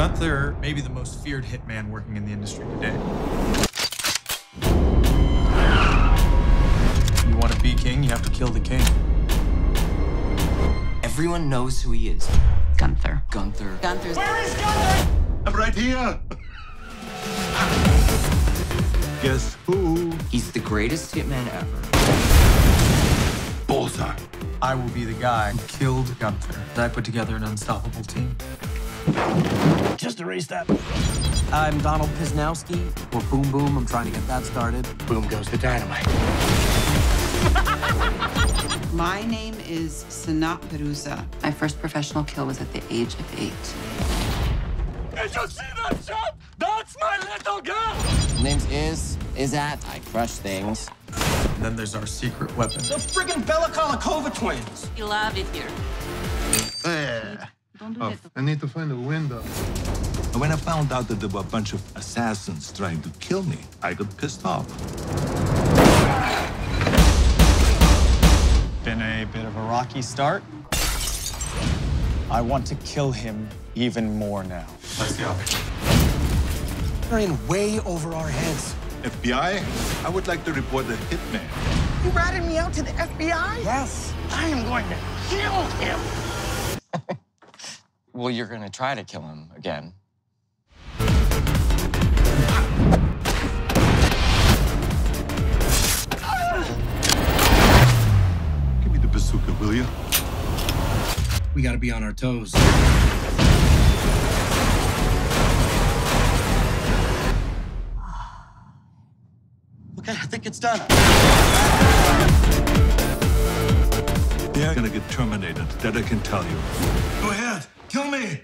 Gunther may be the most feared hitman working in the industry today. You want to be king, you have to kill the king. Everyone knows who he is. Gunther. Gunther. Gunther. Where is Gunther? I'm right here. Guess who? He's the greatest hitman ever. Bullseye. I will be the guy who killed Gunther. I put together an unstoppable team. Just erase that. I'm Donald Pisnowski. Or Boom Boom. I'm trying to get that started. Boom goes the dynamite. My name is Sanat Perusa. My first professional kill was at the age of eight. Did you see that shot? That's my little girl! Name's Is, Is at. I crush things. And then there's our secret weapon. The friggin' Bella Kolakova twins. You love it here. Eh. Don't do Oh, that. I need to find a window. When I found out that there were a bunch of assassins trying to kill me, I got pissed off. Been a bit of a rocky start. I want to kill him even more now. Let's go. They're in way over our heads. FBI, I would like to report a hitman. You ratted me out to the FBI? Yes. I am going to kill him. Well, you're gonna try to kill him again. Give me the bazooka, will you? We gotta be on our toes. Okay, I think it's done. They're gonna get terminated. That I can tell you. Go ahead. Kill me.